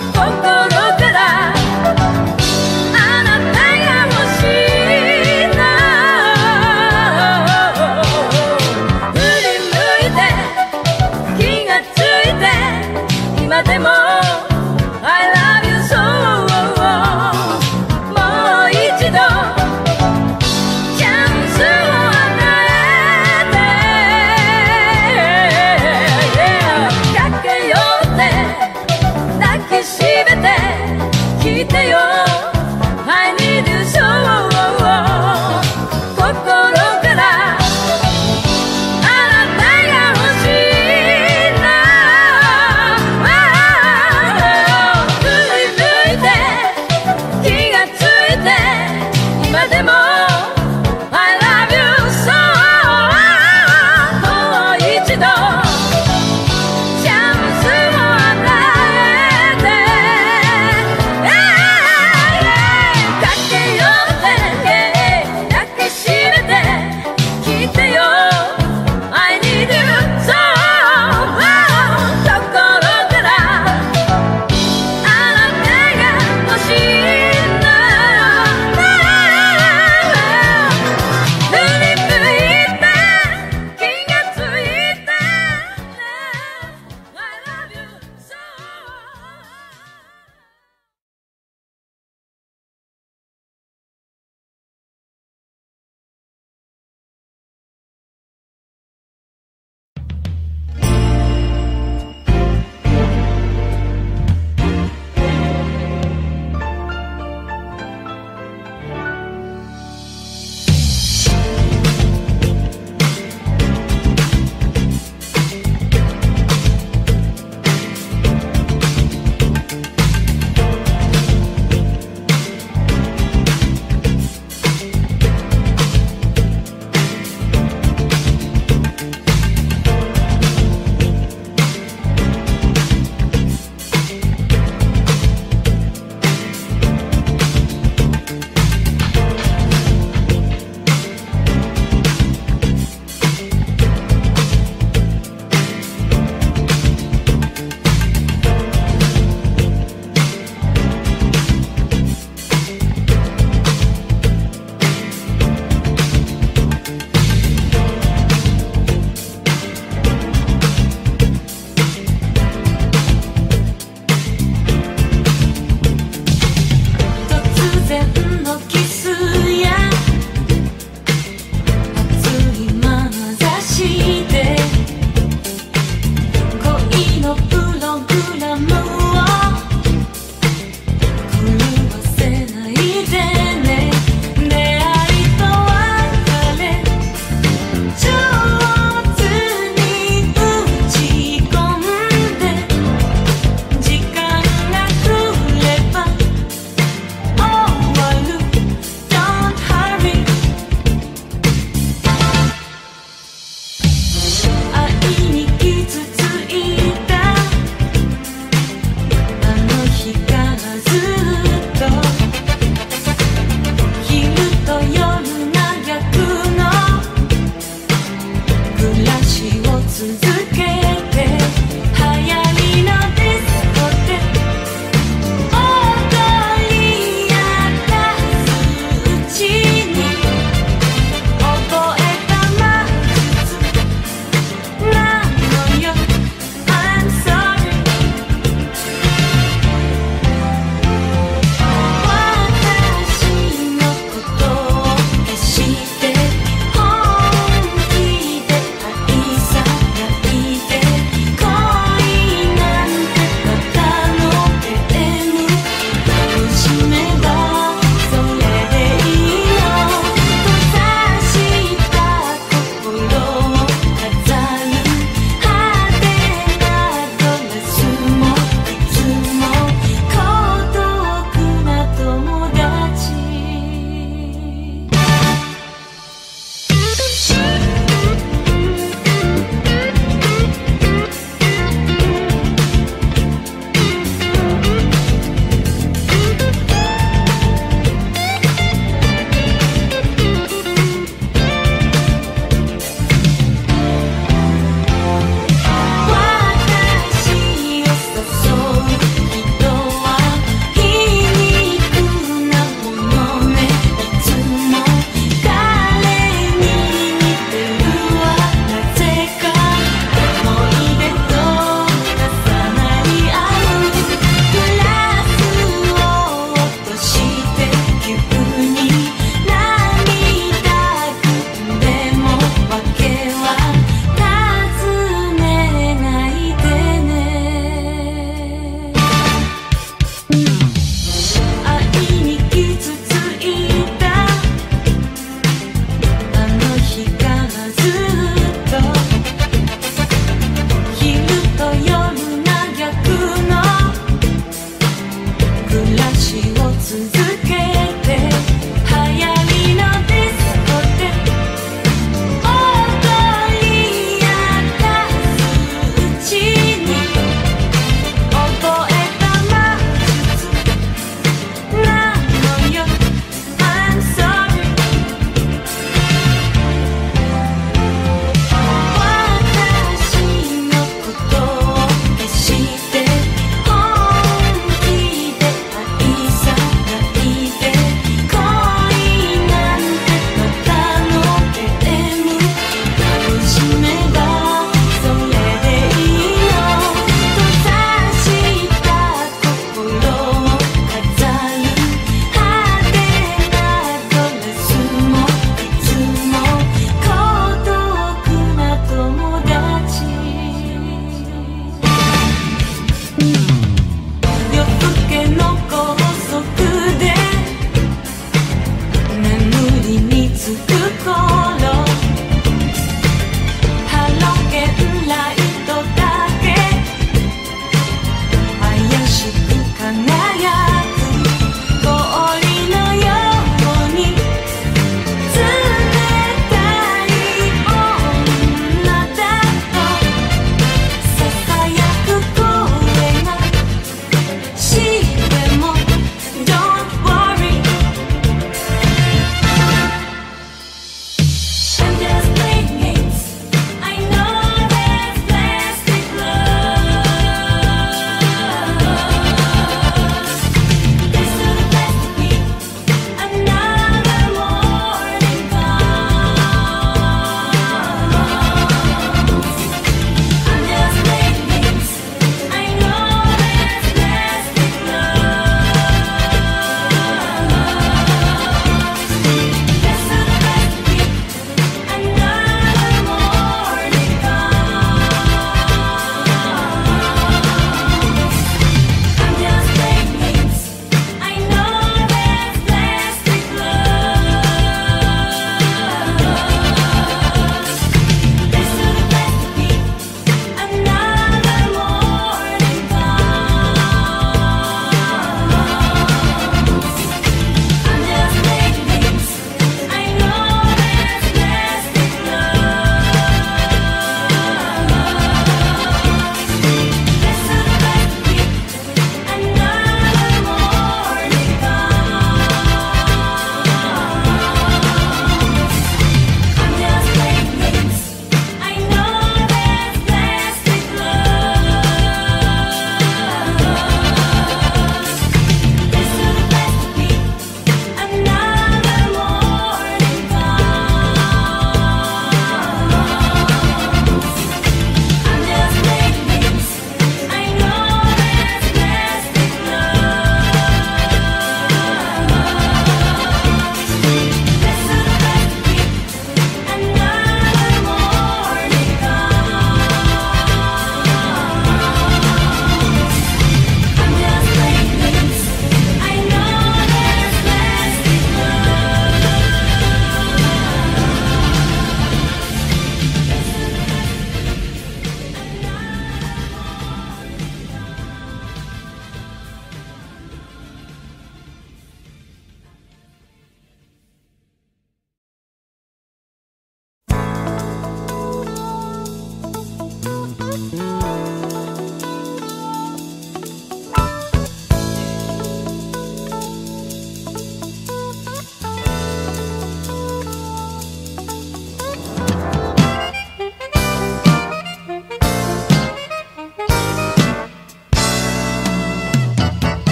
Focus.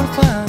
for fun.